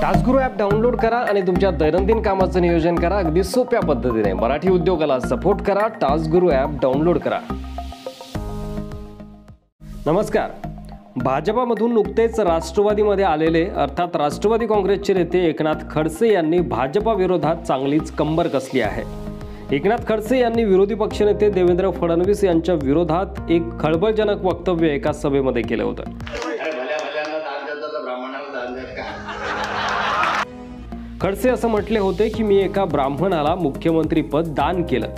टास्कगुरू app download करा आणि तुमच्या दैनंदिन कामाचं नियोजन करा. अगदी सोप्या पद्धतीने. मराठी उद्योगाला सपोर्ट करा टास्कगुरू ॲप डाउनलोड करा. नमस्कार. भाजपामधून नुकतेच राष्ट्रवादीमध्ये आलेले अर्थात राष्ट्रवादी काँग्रेसचे नेते एकनाथ खडसे यांनी भाजपाविरोधात चांगलीच कंबर कसली आहे. एकनाथ खडसे यांनी विरोधी पक्षनेते देवेंद्र फडणवीस यांच्या विरोधात एक खळबळजनक वक्तव्य एका सभेमध्ये केलं होतं अरे भल्या भल्यांना दान देतात तर ब्राह्मणाला दान देत का खडसे असं म्हटले होते की मी एका ब्राह्मणाला मुख्यमंत्रीपद दान केलं.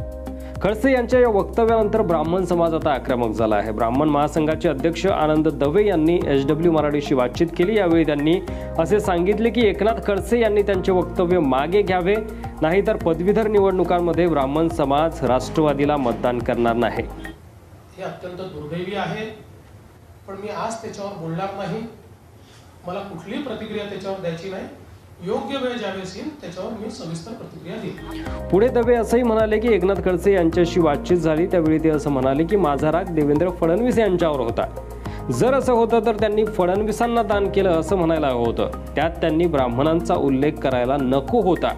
खडसे यांच्या या वक्तव्यानंतर ब्राह्मण समाज आता आक्रमक झाला आहे. ब्राह्मण महासंघाचे अध्यक्ष आनंद दवे यांनी एच डब्ल्यू मराठीशी बातचीत केली. यावेळी त्यांनी असे सांगितले की एकनाथ खडसे यांनी त्यांचे वक्तव्य मागे घ्यावे नाहीतर पदवीधर निवडणुकांमध्ये ब्राह्मण समाज राष्ट्रवादीला मतदान करणार नाही. हे अत्यंत दुर्दैवी आहे पण मी आज त्याच्यावर बोलणार नाही. मला कुठलीही प्रतिक्रिया त्याच्यावर द्यायची नाही. योग्य वेळ ज्यावेळेस येईल त्याच्यावर मी सविस्तर प्रतिक्रिया देईन. पुढे दवे असंही म्हणाले की एकनाथ खडसे यांच्याशी बातचीत झाली त्यावेळी ते असं म्हणाले की माझा राग देवेंद्र फडणवीस यांच्यावर होता. जर असं होतं तर त्यांनी फडणवीसांना दान केलं असं म्हणायला हवं होतं. त्यात त्यांनी ब्राह्मणांचा उल्लेख करायला नको होता.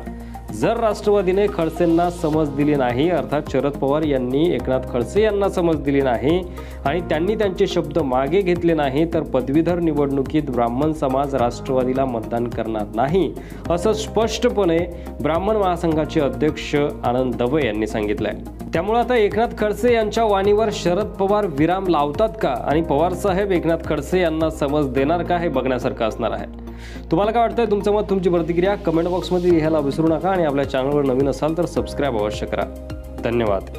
जर राष्ट्रवादीने खडसेंना समज दिली नाही अर्थात शरद पवार यांनी एकनाथ खडसे यांना समज दिली नाही आणि त्यांनी त्यांचे शब्द मागे घेतले नाही तर पदवीधर निवडणुकीत ब्राह्मण समाज राष्ट्रवादीला मतदान करणार नाही असं स्पष्टपणे ब्राह्मण महासंघाचे अध्यक्ष आनंद दवे यांनी सांगितलंय. त्यामुळे आता एकनाथ खडसे यांच्या वाणीवर शरद पवार विराम लावतात का? आणि पवार साहेब एकनाथ खडसे यांना समज देणार का हे बघण्यासारखं असणार आहे. तुम्हाला काय वाटतंय? तुमचं मत तुमची प्रतिक्रिया कमेंट बॉक्समध्ये लिहायला विसरू नका आणि आपल्या चॅनलवर नवीन असाल तर सबस्क्राईब अवश्य करा. धन्यवाद.